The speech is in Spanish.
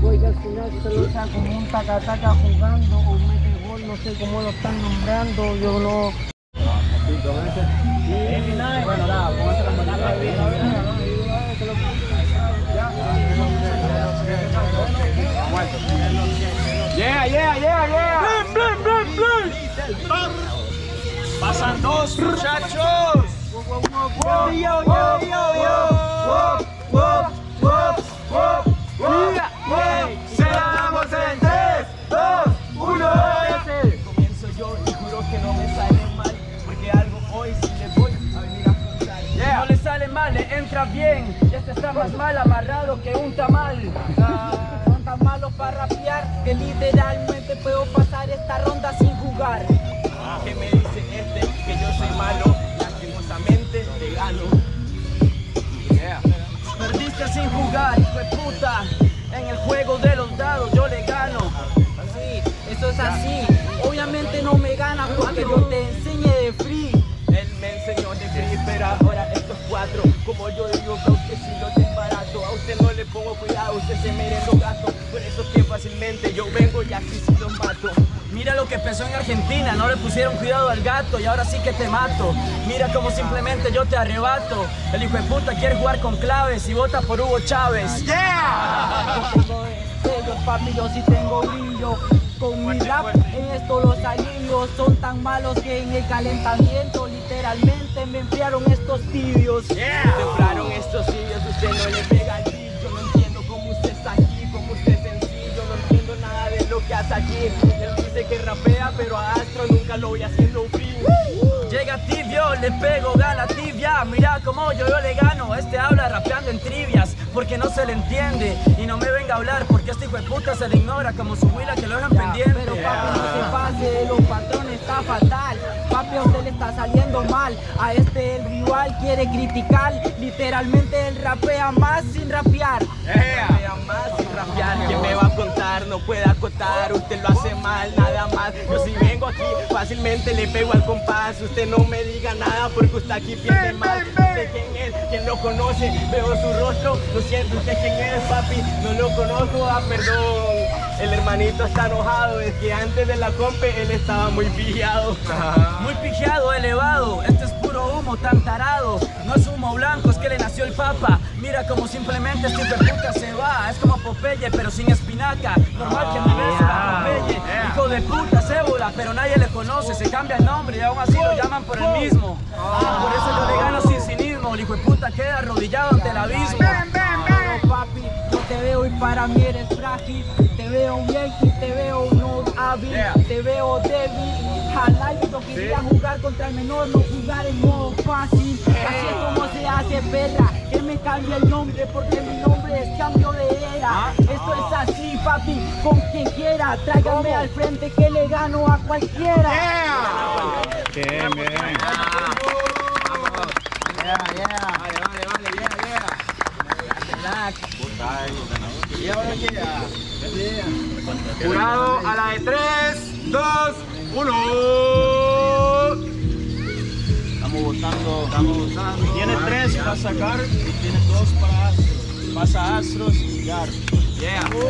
Voy al final se lo saco como un taca-taca jugando o mete gol, no sé cómo lo están nombrando, yo no... Bueno, nada, Yeah, yeah, yeah, yeah. Blim, blim, blim, blim. Pasan dos muchachos. Yo, yo, yo, mal, le entra bien Y este está más mal amarrado que un tamal Ah, Son tan malos para rapear Que literalmente puedo pasar esta ronda sin jugar ¿Qué me dice este? Que yo soy malo Lastimosamente te gano Yeah. Perdiste sin jugar, hijo de puta. En el juego de los dados yo le gano. Sí, eso es así. Obviamente no me ganas porque yo te enseñé de free. Como yo digo, que si lo desbarato, a usted no le pongo cuidado, usted se merece los gastos. Por eso que fácilmente yo vengo y aquí sí los mato. Mira lo que pasó en Argentina, no le pusieron cuidado al gato y ahora sí que te mato. Mira cómo simplemente yo te arrebato. El hijo de puta quiere jugar con claves y vota por Hugo Chávez. Yeah. Papi, yo sí tengo brillo. Con mi rap en esto los anillos son tan malos que en el calentamiento literalmente me enfriaron estos tibios. Templaron estos sitios, usted no le pega el beat. Yo no entiendo cómo usted está aquí, cómo usted es sencillo. No entiendo nada de lo que hace aquí. Él dice que rapea, pero a Astro nunca lo voy haciendo free. Llega tibio, le pego, gana tibia. Mira cómo yo, yo le gano. Este habla rapeando en trivias, porque no se le entiende. Y no me venga a hablar, porque este hijo de puta se le ignora como su huila que lo dejan Ya, pendiente. Pero está saliendo mal. A este el rival quiere criticar. Literalmente él rapea más sin rapear. Yeah. Rapea más sin rapear, ¿quién me va a contar? No puede acotar, usted lo hace mal, nada más. Yo si vengo aquí, fácilmente le pego al compás. Usted no me diga nada porque usted aquí pierde mal. ¿Usted quién es? ¿Quién lo conoce? Veo su rostro, lo siento, ¿usted quién es, papi? No lo conozco, ah, perdón. El hermanito está enojado, es que antes de la compe él estaba muy pijado. Muy pijado, elevado, este es puro humo tan tarado. No es humo blanco, es que le nació el papa. Mira como simplemente este hijo de puta se va. Es como Popeye, pero sin espinaca. Normal que me bese la Popeye. Hijo de puta, cébola, pero nadie le conoce. Se cambia el nombre y aún así lo llaman por el mismo. Por eso yo le gano sin cinismo. El hijo de puta queda arrodillado ante el abismo. Pero papi, yo te veo y para mí eres frágil. Te veo bien y te veo no hábil. Yeah. Te veo débil. Jalalito quería jugar contra el menor, no jugar en modo fácil. Así es como se hace perra. Que me cambie el nombre porque mi nombre es cambio de era. Esto es así, papi, con quien quiera. Tráigame al frente que le gano a cualquiera. Bien, bien. Yeah, yeah. Vale, vale, vale, yeah, yeah. Y ahora qué Jurado a la de 3, 2, 1. Estamos votando. Estamos votando. Tiene tres para sacar y tiene dos para Astros. Pasa Astros y Gar. Yeah.